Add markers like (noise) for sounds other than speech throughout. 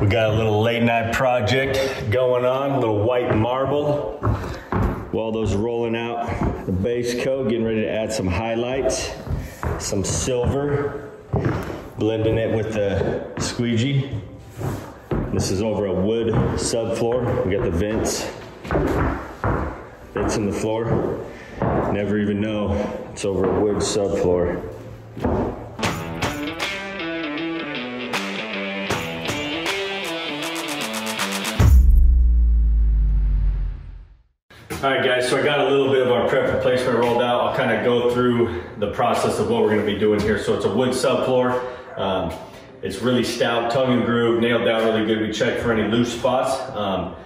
We got a little late night project going on, a little white marble. While those rolling out the base coat, getting ready to add some highlights, some silver, blending it with the squeegee. This is over a wood subfloor. We got the vents, vents in the floor. Never even know it's over a wood subfloor. All right, guys, so I got a little bit of our prep replacement rolled out. I'll kind of go through the process of what we're gonna be doing here. So it's a wood subfloor. Um, it's really stout, tongue and groove, nailed down really good. We checked for any loose spots. Um,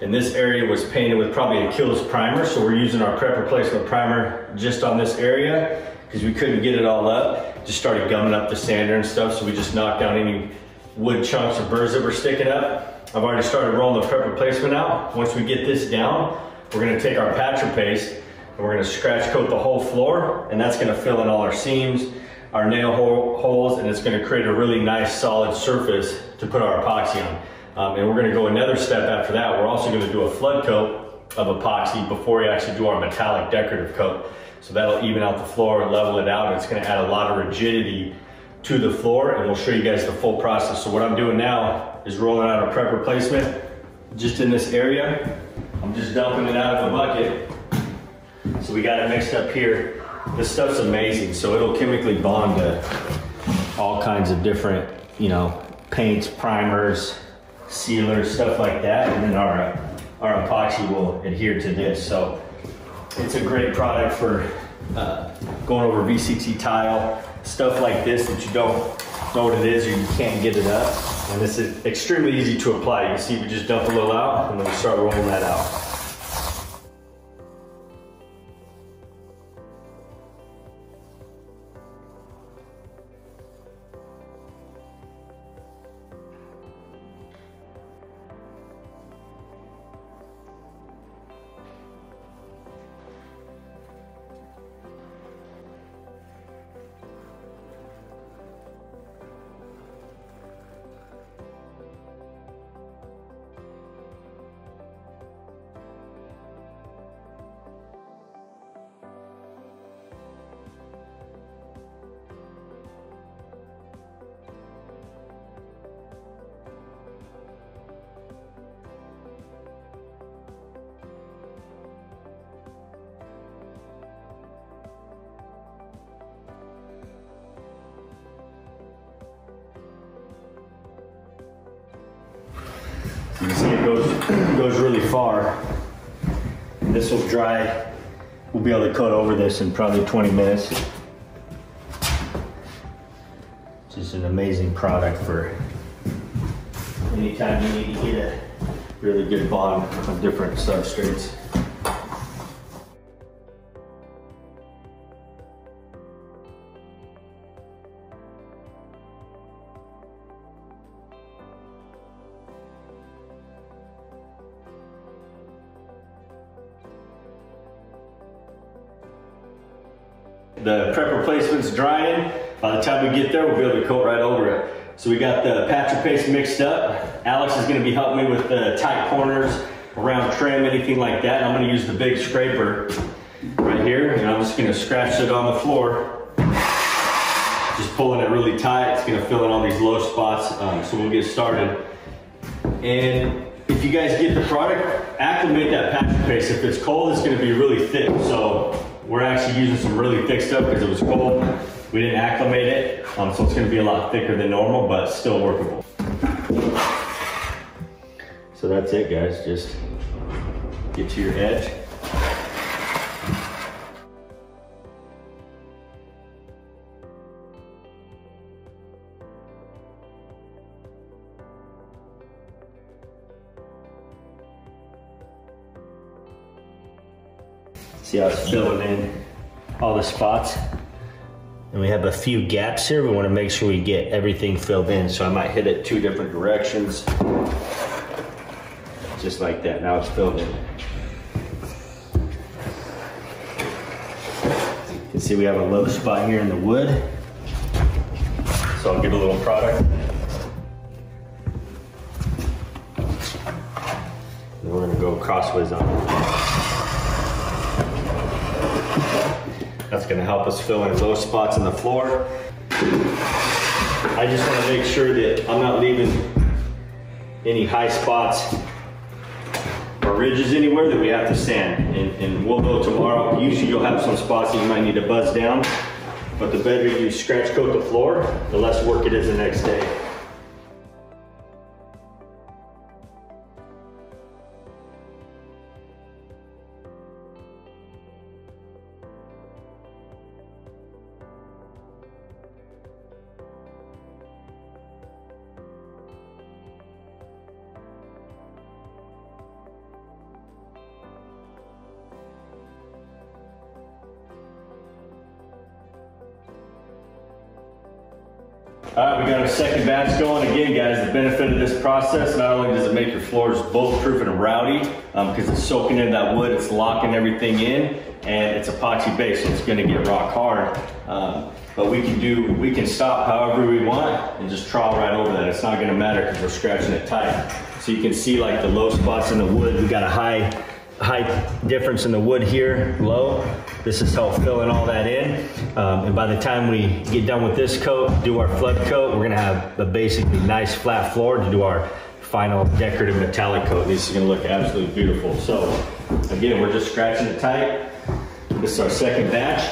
and this area was painted with probably a Kilz primer. So we're using our prep replacement primer just on this area because we couldn't get it all up. Just started gumming up the sander and stuff. So we just knocked down any wood chunks or burrs that were sticking up. I've already started rolling the prep replacement out. Once we get this down, we're gonna take our patcher paste and we're gonna scratch coat the whole floor and that's gonna fill in all our seams, our nail hole, holes, and it's gonna create a really nice solid surface to put our epoxy on. Um, and we're gonna go another step after that. We're also gonna do a flood coat of epoxy before we actually do our metallic decorative coat. So that'll even out the floor, and level it out, and it's gonna add a lot of rigidity to the floor and we'll show you guys the full process. So what I'm doing now is rolling out a prep replacement just in this area. I'm just dumping it out of a bucket. So we got it mixed up here. This stuff's amazing. So it'll chemically bond to all kinds of different, you know, paints, primers, sealers, stuff like that. And then our, our epoxy will adhere to this. So it's a great product for uh, going over VCT tile, stuff like this that you don't know what it is or you can't get it up. And this is extremely easy to apply. You see we just dump a little out and then we start rolling that out. Can see it goes, goes really far. And this will dry. We'll be able to coat over this in probably 20 minutes. Just an amazing product for anytime you need to get a really good bond of different substrates. The prep replacement's drying. By the time we get there, we'll be able to coat right over it. So we got the patcher paste mixed up. Alex is gonna be helping me with the tight corners, around trim, anything like that. I'm gonna use the big scraper right here, and I'm just gonna scratch it on the floor. Just pulling it really tight. It's gonna fill in all these low spots. Um, so we'll get started. And if you guys get the product, acclimate that patcher paste. If it's cold, it's gonna be really thick. So we're actually using some really thick stuff because it was cold. We didn't acclimate it, um, so it's gonna be a lot thicker than normal, but still workable. So that's it guys, just get to your edge. See how it's filling in all the spots? And we have a few gaps here. We wanna make sure we get everything filled in. So I might hit it two different directions. Just like that, now it's filled in. You can see we have a low spot here in the wood. So I'll get a little product. And we're gonna go crossways on it. That's gonna help us fill in low spots in the floor. I just wanna make sure that I'm not leaving any high spots or ridges anywhere that we have to sand. And, and we'll go tomorrow. Usually you'll have some spots that you might need to buzz down, but the better you scratch coat the floor, the less work it is the next day. Process, not only does it make your floors bulletproof and rowdy, because um, it's soaking in that wood, it's locking everything in, and it's epoxy based, so it's gonna get rock hard. Um, but we can do, we can stop however we want and just trowel right over that. It's not gonna matter because we're scratching it tight. So you can see like the low spots in the wood, we got a high high difference in the wood here, low. This is help filling all that in. Um, and by the time we get done with this coat, do our flood coat, we're gonna have a basically nice flat floor to do our final decorative metallic coat. This is gonna look absolutely beautiful. So again, we're just scratching it tight. This is our second batch.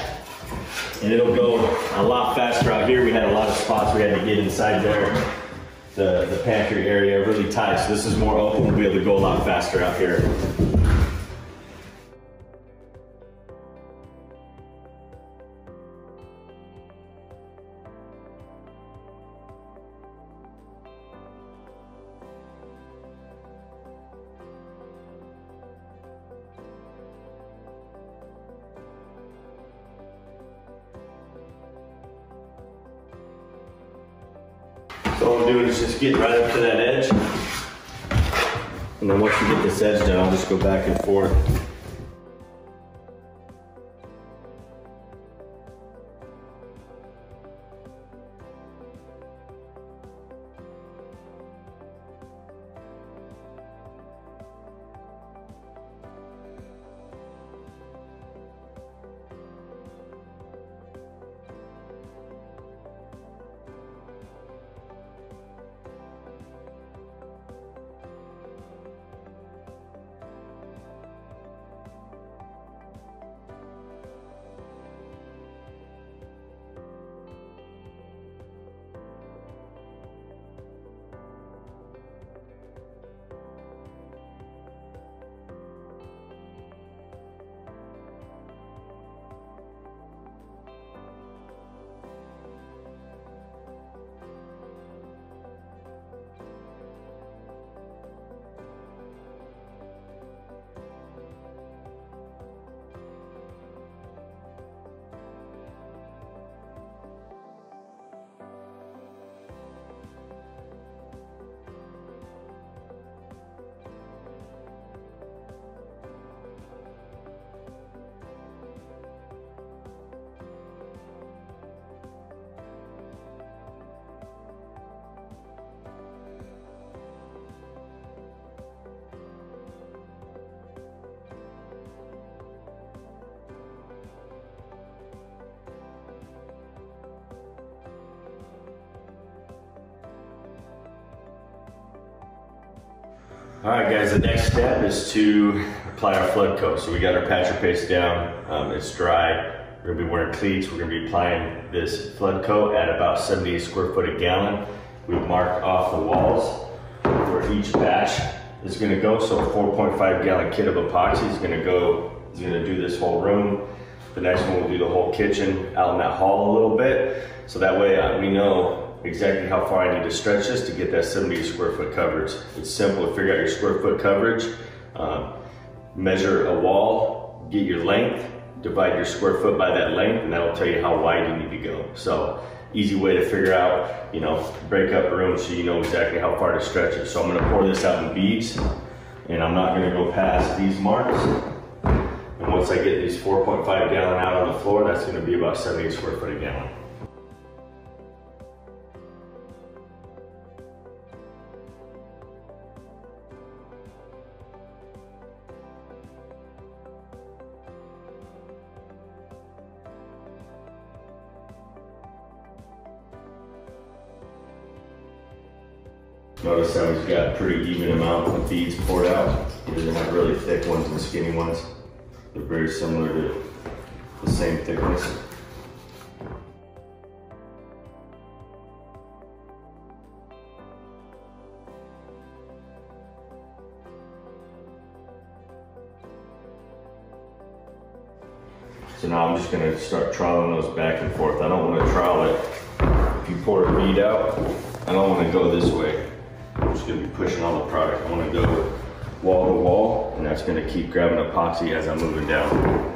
And it'll go a lot faster out here. We had a lot of spots we had to get inside there. The, the pantry area really tight. So this is more open. We'll be able to go a lot faster out here. Just getting right up to that edge. And then once you get this edge I'll just go back and forth. All right, guys, the next step is to apply our flood coat. So we got our patcher paste down, um, it's dry. We're gonna be wearing cleats. We're gonna be applying this flood coat at about 78 square foot a gallon. We've marked off the walls where each batch is gonna go. So a 4.5 gallon kit of epoxy is gonna go, is gonna do this whole room. The next one will do the whole kitchen out in that hall a little bit. So that way uh, we know exactly how far I need to stretch this to get that 70 square foot coverage. It's simple to figure out your square foot coverage. Um, measure a wall, get your length, divide your square foot by that length, and that'll tell you how wide you need to go. So easy way to figure out, you know, break up a room so you know exactly how far to stretch it. So I'm gonna pour this out in beads, and I'm not gonna go past these marks. And once I get these 4.5 gallon out on the floor, that's gonna be about 70 square foot a gallon. Pretty even amount of beads poured out. He doesn't have really thick ones and skinny ones. They're very similar to the same thickness. So now I'm just gonna start troweling those back and forth. I don't wanna trowel it. If you pour a bead out, I don't wanna go this way. I'm just gonna be pushing all the product. I wanna go wall to wall, and that's gonna keep grabbing epoxy as I'm moving down.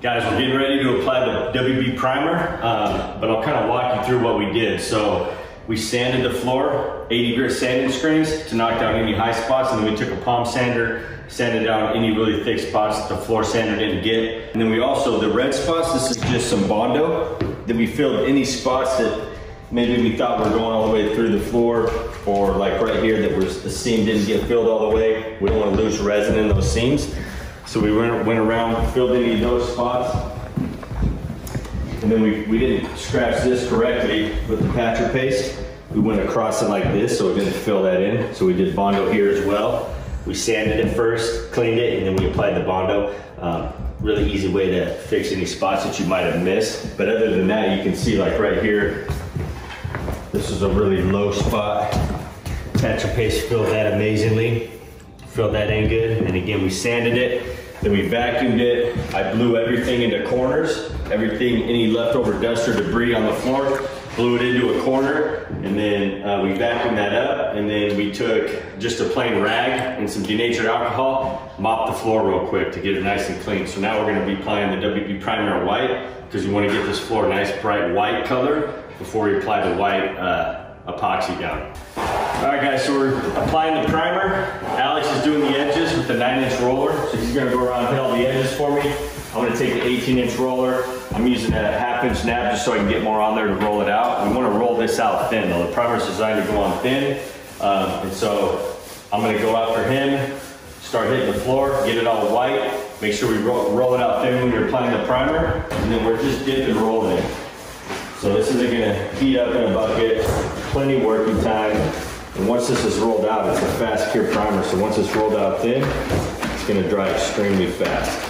Guys, we're getting ready to apply the WB primer, uh, but I'll kind of walk you through what we did. So we sanded the floor, 80 grit sanding screens to knock down any high spots, and then we took a palm sander, sanded down any really thick spots that the floor sander didn't get. And then we also, the red spots, this is just some Bondo. Then we filled any spots that maybe we thought were going all the way through the floor, or like right here that was the seam didn't get filled all the way. We don't want to lose resin in those seams. So we went, went around, filled any of those spots. And then we, we didn't scratch this correctly with the patcher paste. We went across it like this so it didn't fill that in. So we did Bondo here as well. We sanded it first, cleaned it, and then we applied the Bondo. Um, really easy way to fix any spots that you might have missed. But other than that, you can see like right here, this is a really low spot. Patcher paste filled that amazingly. Filled that in good. And again, we sanded it. Then we vacuumed it. I blew everything into corners. Everything, any leftover dust or debris on the floor, blew it into a corner. And then uh, we vacuumed that up. And then we took just a plain rag and some denatured alcohol, mopped the floor real quick to get it nice and clean. So now we're gonna be applying the WB Primer white because we wanna get this floor a nice bright white color before we apply the white uh, epoxy down. All right guys, so we're applying the primer. Alex is doing the edges with the nine inch roller. So he's gonna go around and hit all the edges for me. I'm gonna take the 18 inch roller. I'm using a half inch nap just so I can get more on there to roll it out. We wanna roll this out thin though. The primer is designed to go on thin. Um, and so I'm gonna go after him, start hitting the floor, get it all white. Make sure we roll, roll it out thin when you're applying the primer. And then we're just dipping and rolling. So this isn't gonna heat up in a bucket, plenty working time. And once this is rolled out, it's a fast cure primer. So once it's rolled out thin, it's gonna dry extremely fast.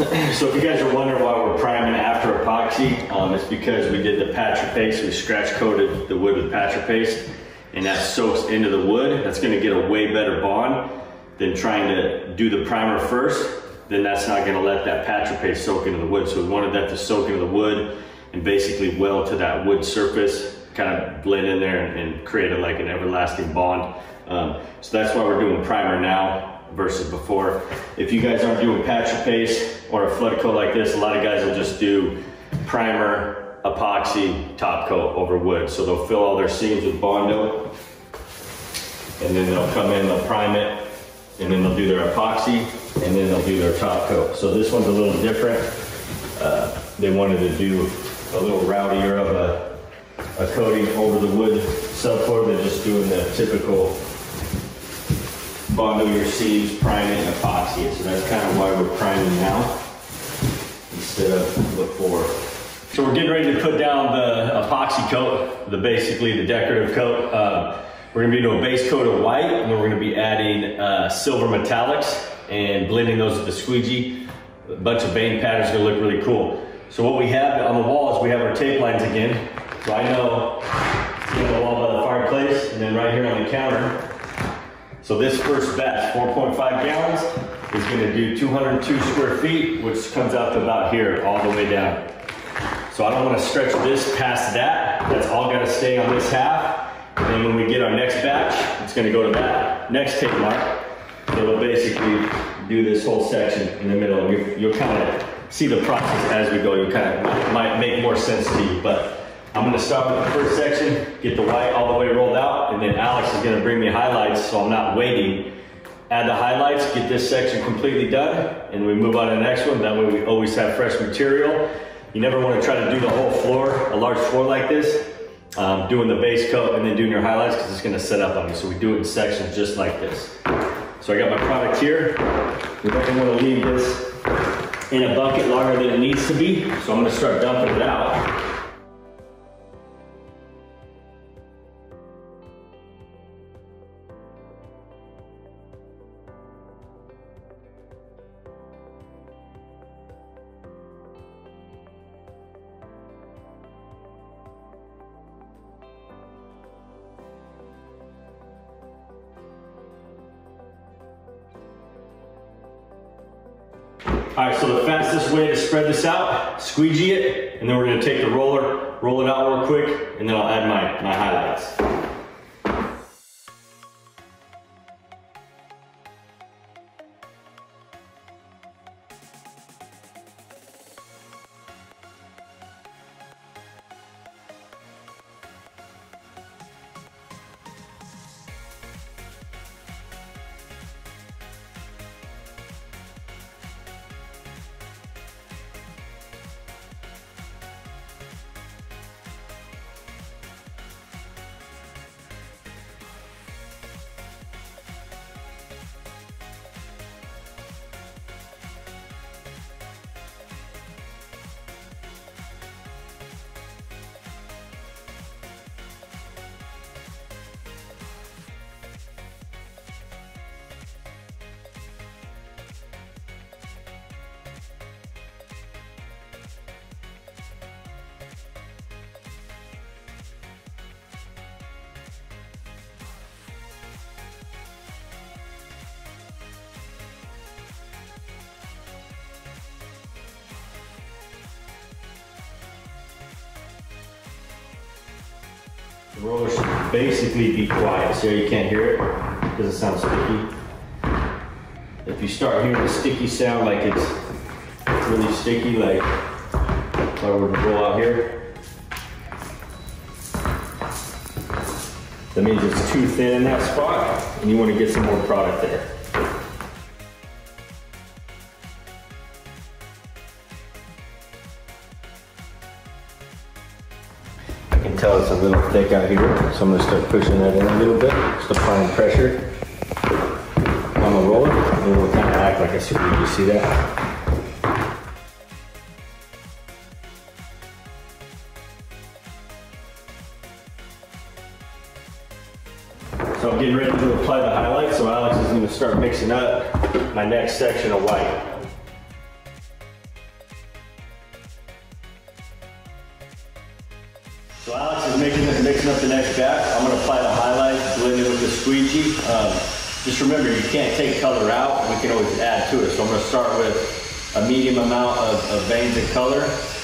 (clears throat) So if you guys are wondering why we're priming after epoxy, um, it's because we did the patcher paste. We scratch coated the wood with patcher paste and that soaks into the wood. That's gonna get a way better bond than trying to do the primer first. Then that's not gonna let that patcher paste soak into the wood. So we wanted that to soak into the wood and basically weld to that wood surface, kind of blend in there and, and create a, like an everlasting bond. Um, so that's why we're doing primer now versus before. If you guys aren't doing patcher paste or a flood coat like this, a lot of guys will just do primer, epoxy, top coat over wood. So they'll fill all their seams with Bondo and then they'll come in, they'll prime it, and then they'll do their epoxy, and then they'll do their top coat. So this one's a little different. Uh, they wanted to do a little rowdier of a, a coating over the wood subfloor than just doing the typical Bondo your seams, priming, epoxy. So that's kind of why we're priming now instead of before. So we're getting ready to put down the epoxy coat, the basically the decorative coat. Uh, we're gonna be doing a base coat of white, and then we're gonna be adding uh, silver metallics and blending those with the squeegee. A bunch of vein patterns gonna look really cool. So what we have on the walls, we have our tape lines again. So I know, the wall by the fireplace, and then right here on the counter, so this first batch, 4.5 gallons, is gonna do 202 square feet, which comes out to about here, all the way down. So I don't wanna stretch this past that. That's all gotta stay on this half. And then when we get our next batch, it's gonna go to that next tape mark. It'll basically do this whole section in the middle. You, you'll kind of see the process as we go. You'll kind of might make more sense to you, but I'm gonna start with the first section, get the white all the way rolled out, and then Alex is gonna bring me highlights so I'm not waiting. Add the highlights, get this section completely done, and we move on to the next one. That way we always have fresh material. You never wanna try to do the whole floor, a large floor like this, um, doing the base coat and then doing your highlights because it's gonna set up on you. So we do it in sections just like this. So I got my product here. We don't wanna leave this in a bucket longer than it needs to be. So I'm gonna start dumping it out. This out, squeegee it, and then we're gonna take the roller, roll it out real quick, and then I'll add my, my highlights. Roller should basically be quiet, so you can't hear it because it sounds sticky. If you start hearing a sticky sound like it's really sticky, like if I were to roll out here, that means it's too thin in that spot and you want to get some more product there. Tell it's a little thick out here, so I'm gonna start pushing that in a little bit, just applying pressure on the roller, and it'll kind of act like a screw. You see that? So I'm getting ready to apply the highlight, so Alex is gonna start mixing up my next section of white. Just remember, you can't take color out. We can always add to it. So I'm gonna start with a medium amount of, of veins and color,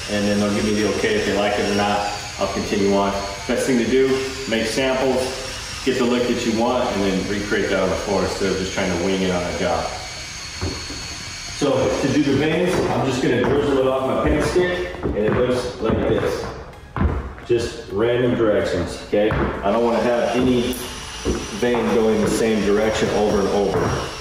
and then they'll give me the okay if they like it or not. I'll continue on. Best thing to do, make samples, get the look that you want, and then recreate that on the floor instead of just trying to wing it on a job. So to do the veins, I'm just gonna drizzle it off my paint stick, and it looks like this. Just random directions, okay? I don't wanna have any vein going the same direction over and over.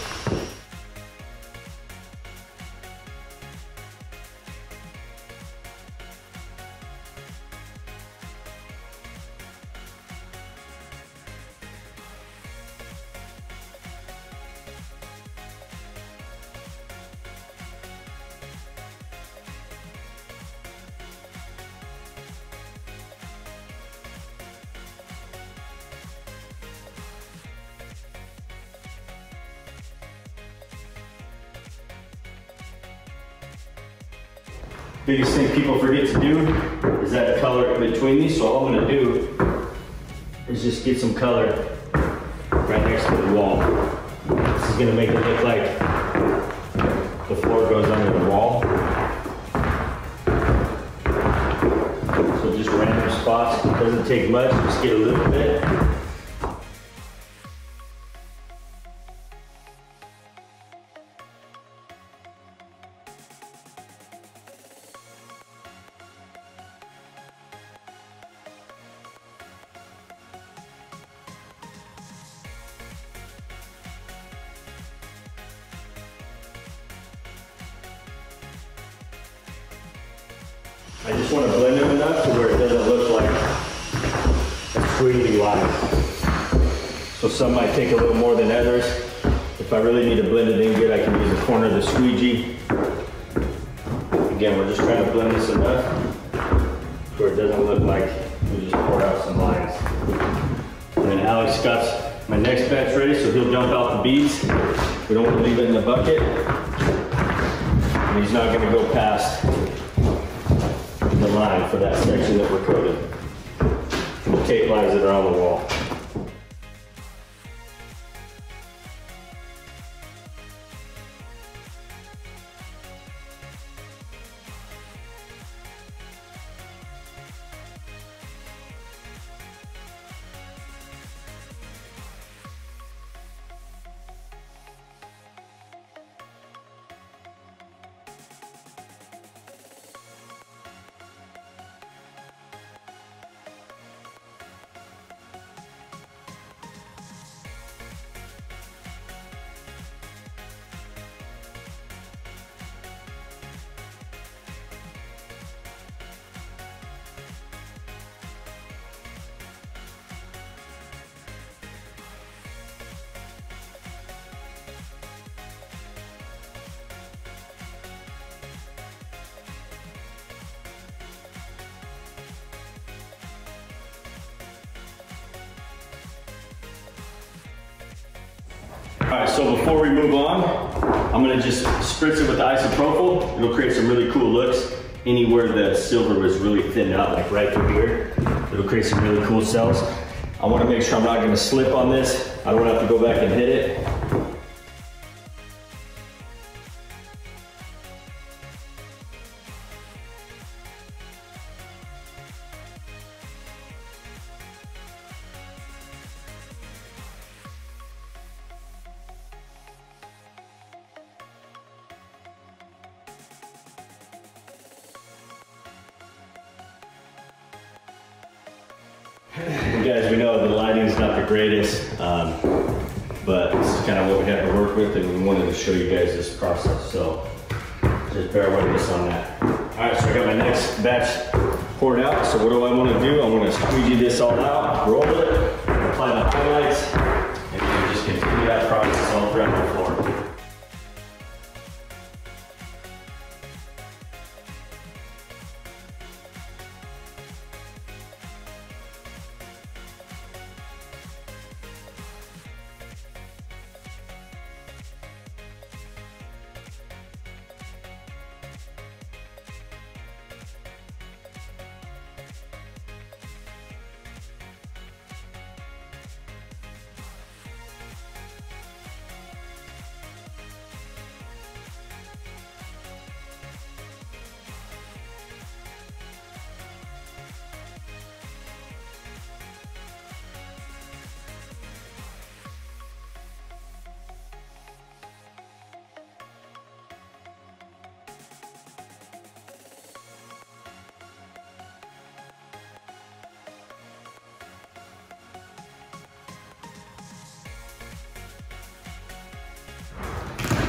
Biggest thing people forget to do is that color in between these. So all I'm gonna do is just get some color right next to the wall. This is gonna make it look like the floor goes under the wall. So just random spots. It doesn't take much, just get a little bit. I just want to blend them enough to where it doesn't look like a squiggly line. So some might take a little more than others. If I really need to blend it in good, I can use the corner of the squeegee. Again, we're just trying to blend this enough where it doesn't look like we just poured out some lines. And then Alex got my next batch ready, so he'll dump out the beads. We don't want to leave it in the bucket. And he's not going to go past line for that section that we're coating. Tape lines that are on the wall. All right, so before we move on, I'm gonna just spritz it with isopropyl. It'll create some really cool looks. Anywhere the silver was really thinned out, like right through here, it'll create some really cool cells. I wanna make sure I'm not gonna slip on this. I don't have to go back and hit it. Greatest, um, but this is kind of what we have to work with, and we wanted to show you guys this process. So just bear with us on that. All right, so I got my next batch poured out. So what do I want to do? I want to squeegee this all out, roll it, apply the highlights, and just continue that process all throughout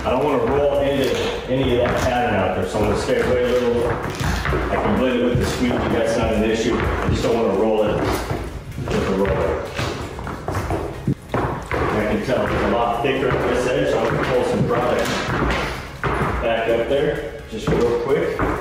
I don't want to roll into any of that pattern out there, so I'm gonna stay away a little. I can blend it with the squeegee, that's not an issue. I just don't want to roll it with the roller. I can tell it's a lot thicker at this edge, so I'm gonna pull some product back up there, just real quick.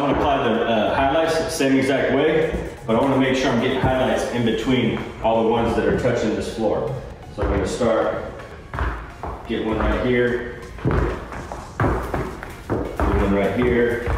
I'm gonna apply the uh, highlights the same exact way, but I wanna make sure I'm getting highlights in between all the ones that are touching this floor. So I'm gonna start, get one right here, get one right here,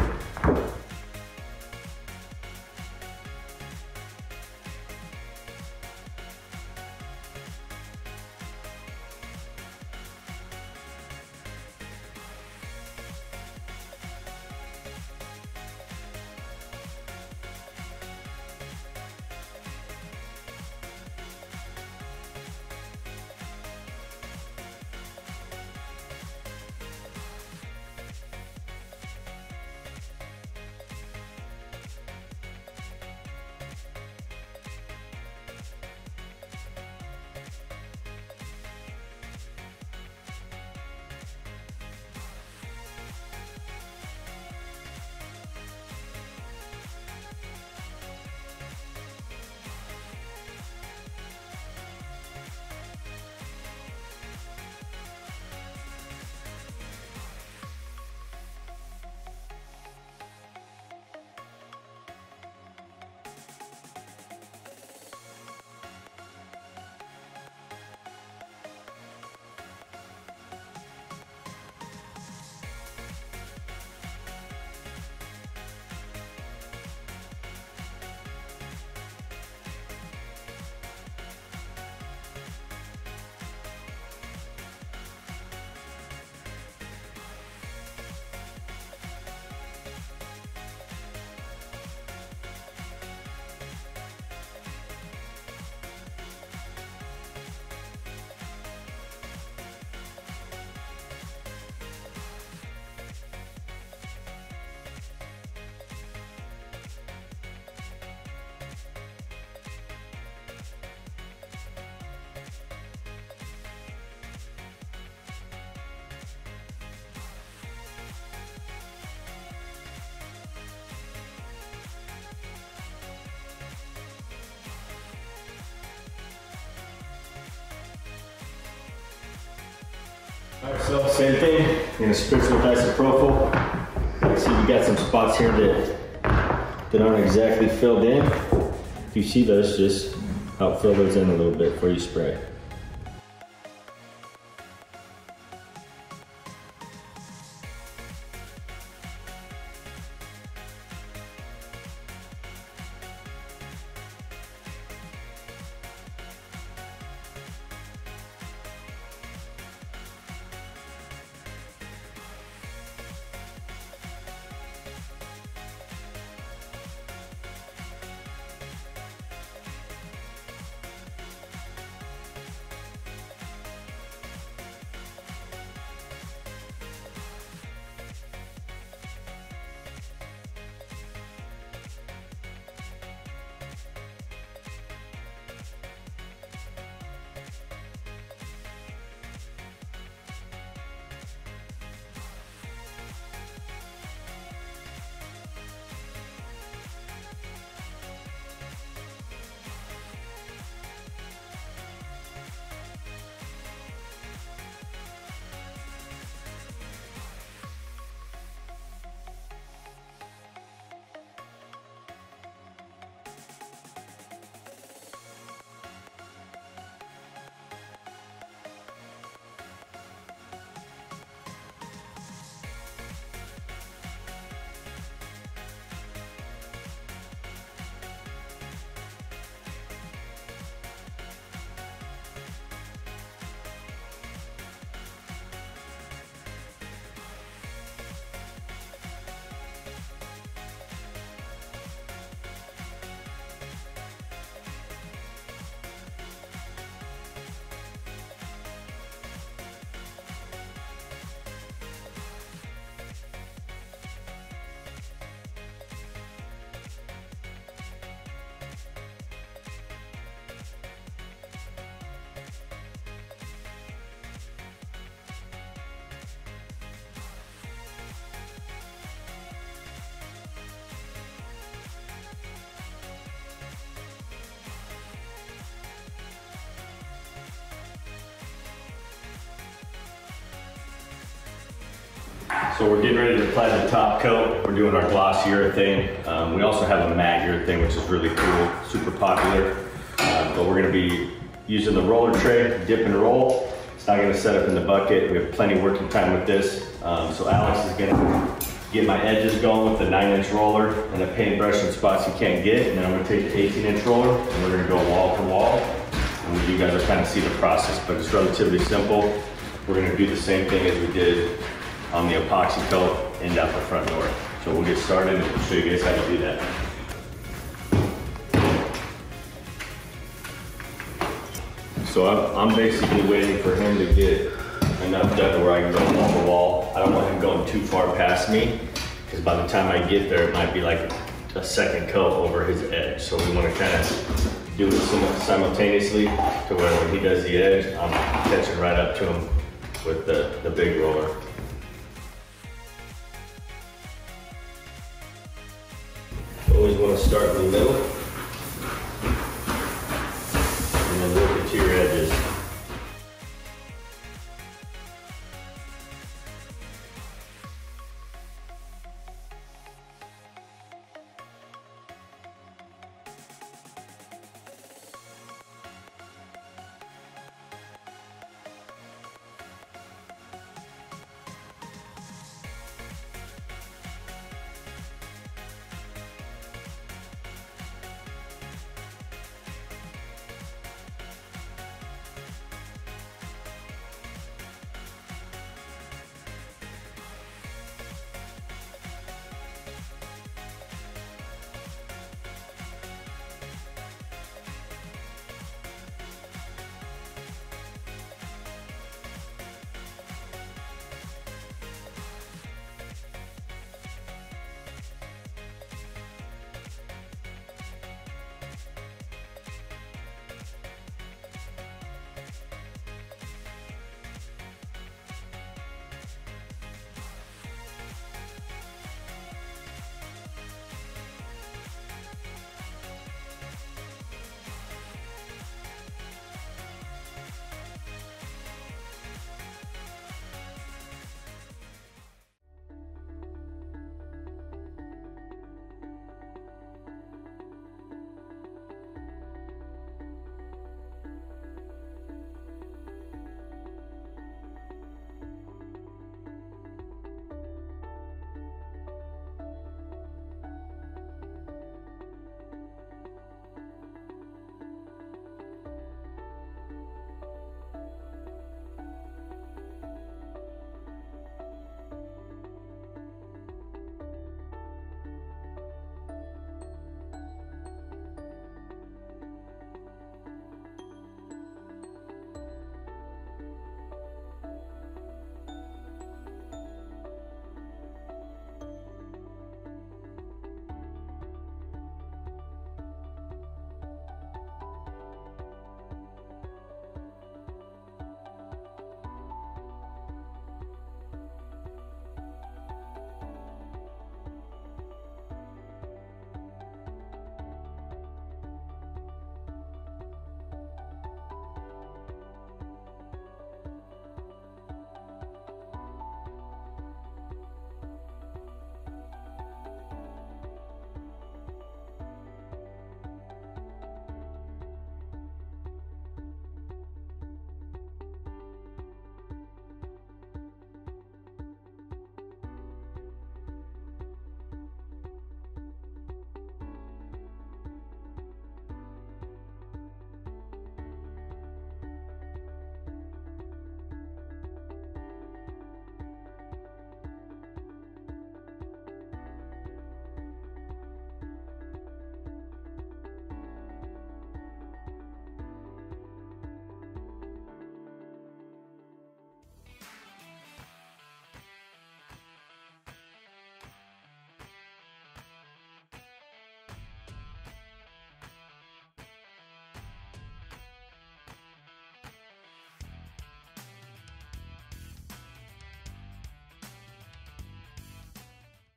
so same thing, I'm gonna spritz with isopropyl. You see we got some spots here that, that aren't exactly filled in. If you see those, just help fill those in a little bit before you spray. So we're getting ready to apply the top coat. We're doing our gloss urethane. Um, we also have a matte urethane, which is really cool, super popular. Um, but we're gonna be using the roller tray, dip and roll. It's not gonna set up in the bucket. We have plenty of working time with this. Um, so Alex is gonna get my edges going with the nine inch roller and a paintbrush in spots you can't get. And then I'm gonna take the 18 inch roller and we're gonna go wall to wall. And you guys are kind of see the process, but it's relatively simple. We're gonna do the same thing as we did on the epoxy coat and out the front door. So we'll get started and show you guys how to do that. So I'm, I'm basically waiting for him to get enough depth where I can go wall to wall. I don't want him going too far past me, because by the time I get there, it might be like a second coat over his edge. So we want to kind of do it simultaneously to where when he does the edge, I'm catching right up to him with the, the big roller. Always want to start in the middle and then work it to your edges.